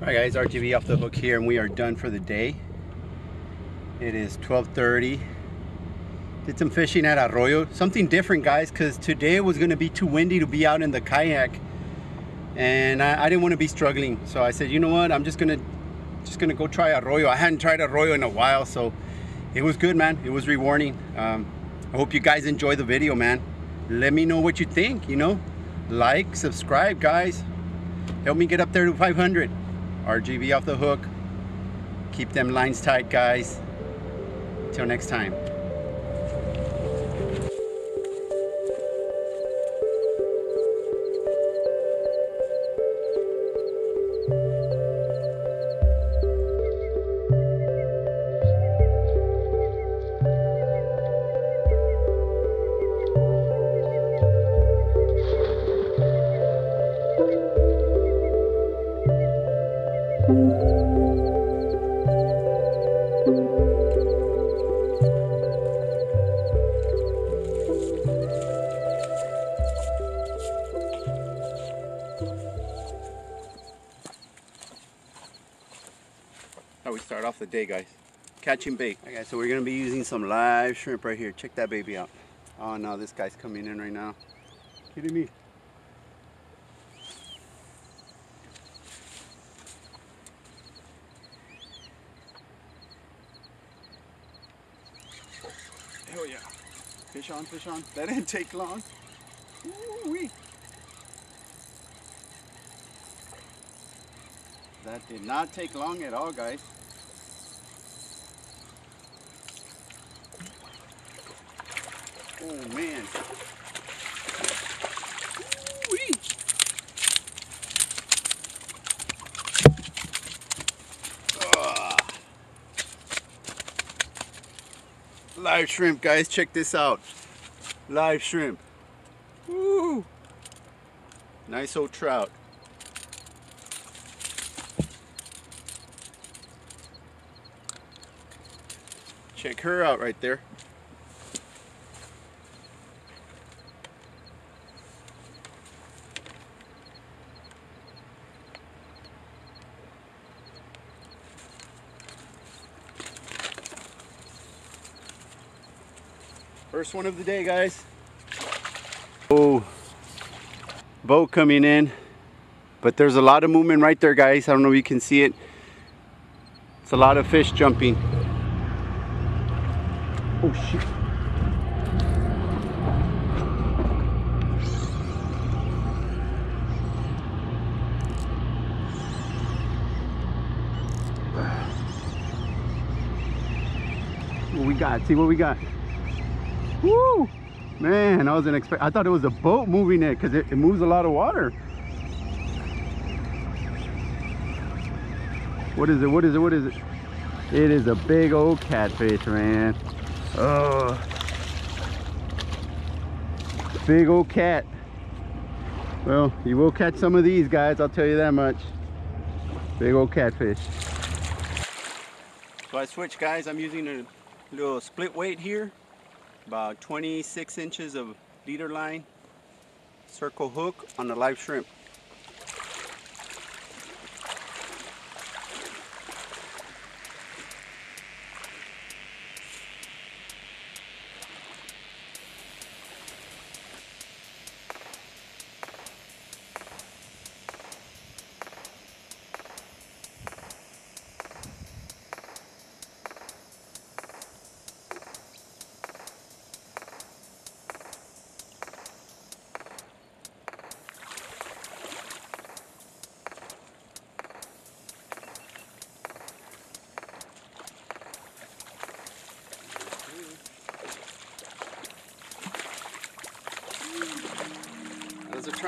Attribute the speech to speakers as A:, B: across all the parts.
A: Alright guys, RGV off the hook here and we are done for the day. It is 12.30. Did some fishing at Arroyo. Something different guys because today was going to be too windy to be out in the kayak. And I, I didn't want to be struggling. So I said, you know what, I'm just going to just gonna go try Arroyo. I hadn't tried Arroyo in a while so it was good man. It was rewarding. Um, I hope you guys enjoy the video man. Let me know what you think, you know. Like, subscribe guys. Help me get up there to 500. RGV off the hook. Keep them lines tight, guys. Till next time. Day guys. Catching bait okay so we're gonna be using some live shrimp right here. Check that baby out. Oh no this guy's coming in right now. Kidding me? Hell yeah. Fish on fish on. That didn't take long. Ooh-wee. That did not take long at all, guys. Oh man. Live shrimp, guys. Check this out. Live shrimp. Woo! Nice old trout. Check her out right there. First one of the day, guys. Oh, boat coming in. But there's a lot of movement right there, guys. I don't know if you can see it. It's a lot of fish jumping. Oh shit. What we got? See what we got? Woo! Man, I wasn't expect. I thought it was a boat moving it because it, it moves a lot of water. What is it? What is it? What is it? It is a big old catfish, man. Oh, big old cat. Well, you will catch some of these guys, I'll tell you that much. Big old catfish. So I switched guys, I'm using a little split weight here. About 26 inches of leader line. Circle hook on the live shrimp.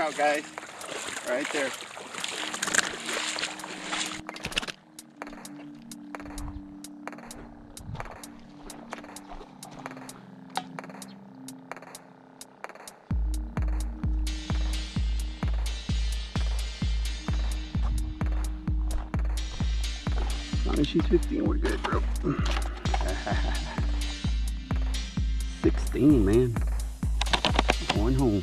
A: Trout, guys. Right there. She's 15, we're good, bro. 16, man. Going home.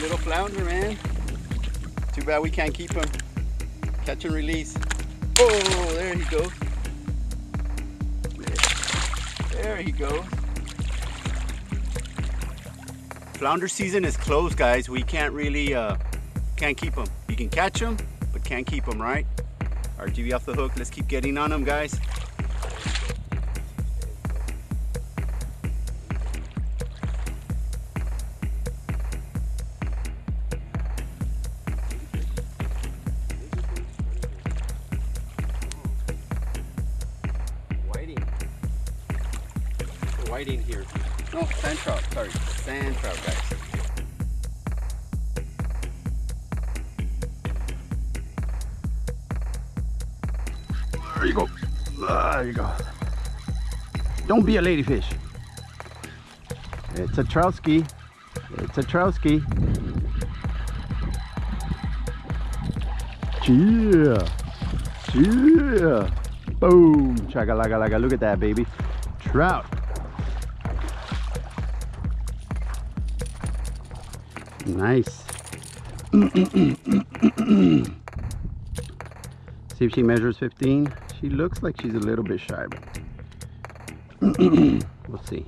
A: Little flounder, man. Too bad we can't keep him. Catch and release. Oh, there he goes. There he goes. Flounder season is closed, guys. We can't really, uh, can't keep them. You can catch them, but can't keep them, right? RGV off the hook. Let's keep getting on them, guys. There you go. There you go. Don't be a ladyfish. It's a troutski. It's a troutski. Yeah. Yeah. Boom. Chaka. Look at that, baby. Trout. Nice. See if she measures 15. She looks like she's a little bit shy, but we'll see.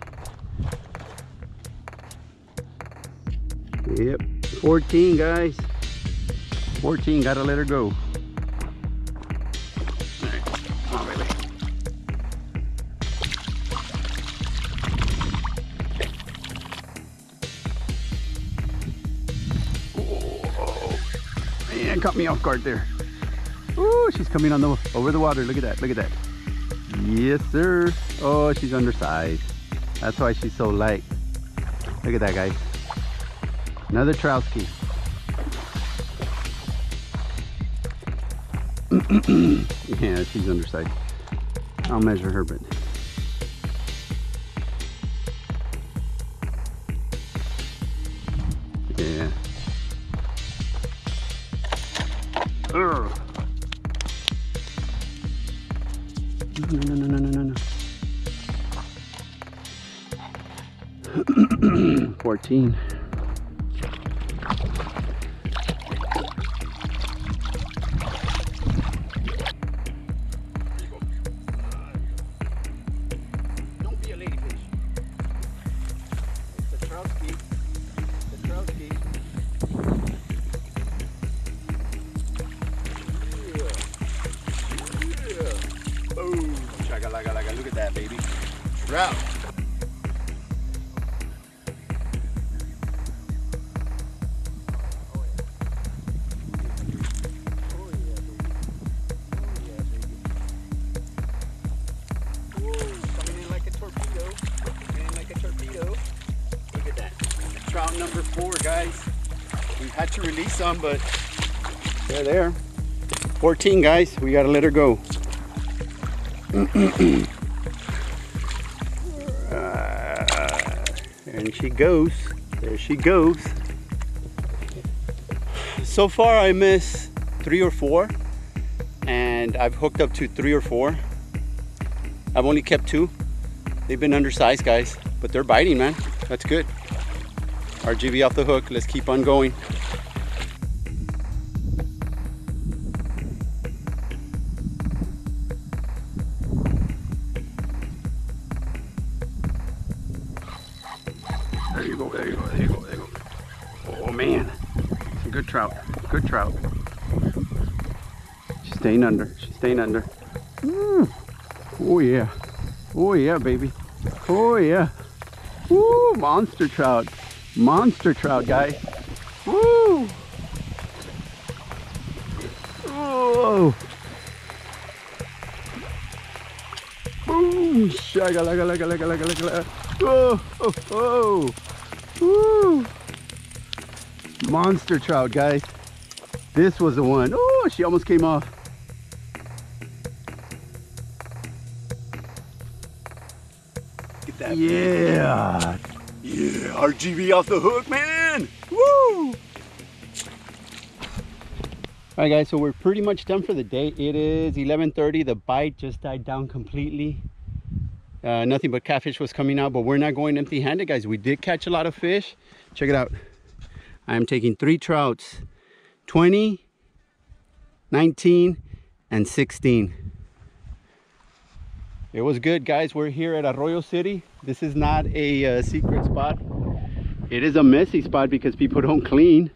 A: Yep, 14 guys. 14, gotta let her go. Man, caught me off guard there. Oh, she's coming on the over the water. Look at that. Look at that. Yes, sir. Oh, she's undersized. That's why she's so light. Look at that, guys. Another troutski. yeah, she's undersized. I'll measure her, but yeah. No, no, no, no, no, no, no. 14. Don't be a ladyfish. It's a troutski. It's Trout number four, guys. We've had to release some, but they're there. 14 guys, we gotta let her go. Uh, and she goes. There she goes. So far, I miss three or four, and I've hooked up to three or four. I've only kept two. They've been undersized, guys, but they're biting, man. That's good. RGV off the hook. Let's keep on going. There you go, there you go, there you go, there you go. Oh man, it's a good trout, good trout. She's staying under, she's staying under. Mm. Oh yeah, oh yeah, baby. Oh yeah. Woo, monster trout, monster trout, guys. Woo. Oh. Boom! Shaga laga laga laga laga laga laga. Oh, oh, oh. Woo! Monster trout, guys. This was the one. Oh, she almost came off. Get that. Yeah. Yeah, RGV off the hook, man. Woo! All right, guys, so we're pretty much done for the day. It is 11.30. The bite just died down completely. Uh, nothing but catfish was coming out, but we're not going empty-handed, guys. We did catch a lot of fish. Check it out. I am taking three trouts, 20, 19, and 16. It was good, guys. We're here at Arroyo City. This is not a uh, secret spot. It is a messy spot because people don't clean,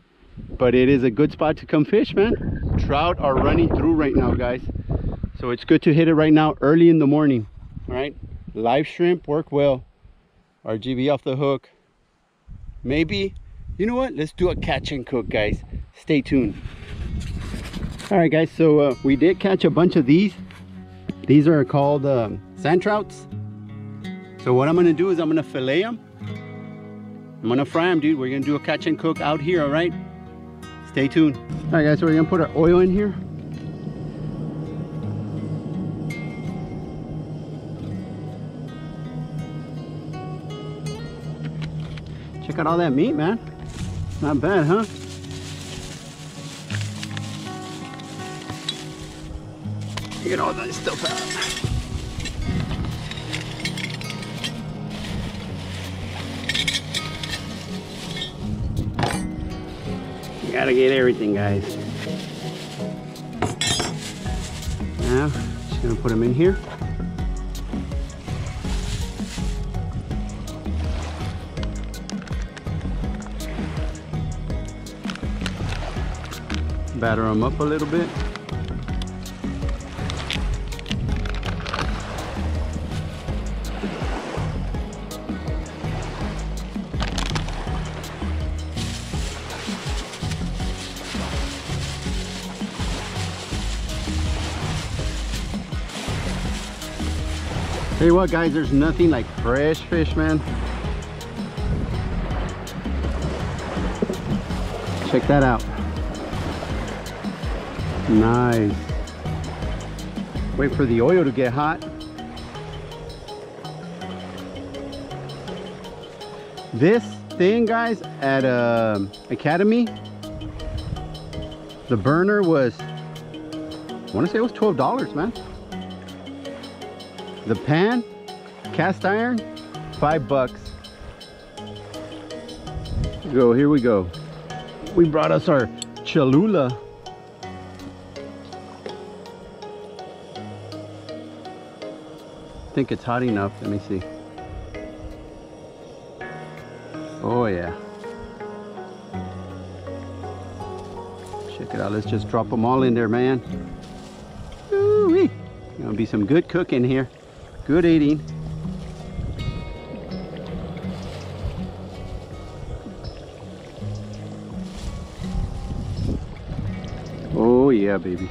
A: but it is a good spot to come fish, man. Trout are running through right now, guys. So it's good to hit it right now early in the morning, all right? Live shrimp work well. RGV off the hook. Maybe, you know what? Let's do a catch and cook, guys. Stay tuned. All right, guys, so uh, we did catch a bunch of these. These are called um, sand trouts. So what I'm gonna do is I'm gonna fillet them. I'm gonna fry them, dude. We're gonna do a catch and cook out here, all right? Stay tuned. All right, guys, so we're gonna put our oil in here. Check out all that meat, man. Not bad, huh? Get all that stuff out. Gotta get everything, guys. Now, just gonna put them in here. batter them up a little bit. Tell you what guys, there's nothing like fresh fish, man. Check that out. Nice. Wait for the oil to get hot. This thing, guys, at uh, Academy, the burner was, I want to say it was $12, man. The pan, cast iron, five bucks. Go, here we go. We brought us our Cholula I think it's hot enough. Let me see. Oh yeah. Check it out. Let's just drop them all in there, man. Ooh-wee. Gonna be some good cooking here. Good eating. Oh yeah, baby.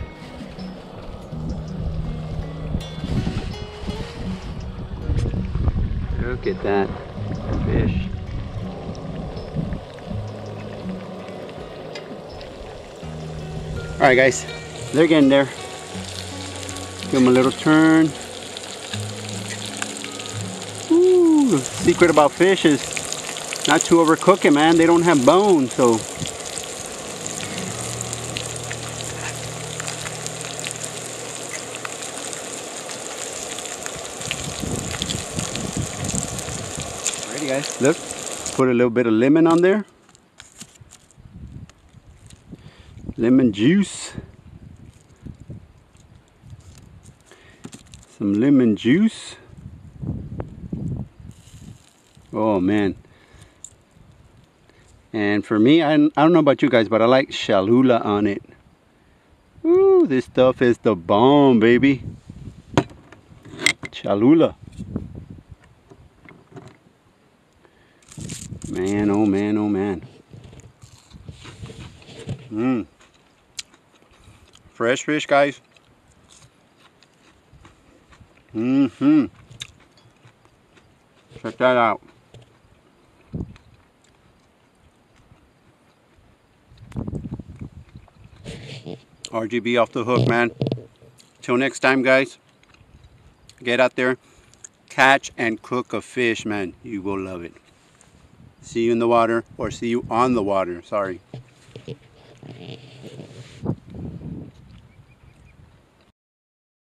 A: Look at that fish. All right, guys, they're getting there. Give them a little turn. Secret about fish is not to overcook it, man. They don't have bones, so Alrighty, guys. Look, put a little bit of lemon on there. Lemon juice. Some lemon juice. Oh man. And for me, I, I don't know about you guys, but I like Cholula on it. Ooh, this stuff is the bomb, baby. Cholula. Man, oh man, oh man. Mmm. Fresh fish, guys. Mm-hmm. Check that out. RGV off the hook, man. Till next time, guys. Get out there, catch and cook a fish, man. You will love it see you in the water or see you on the water sorry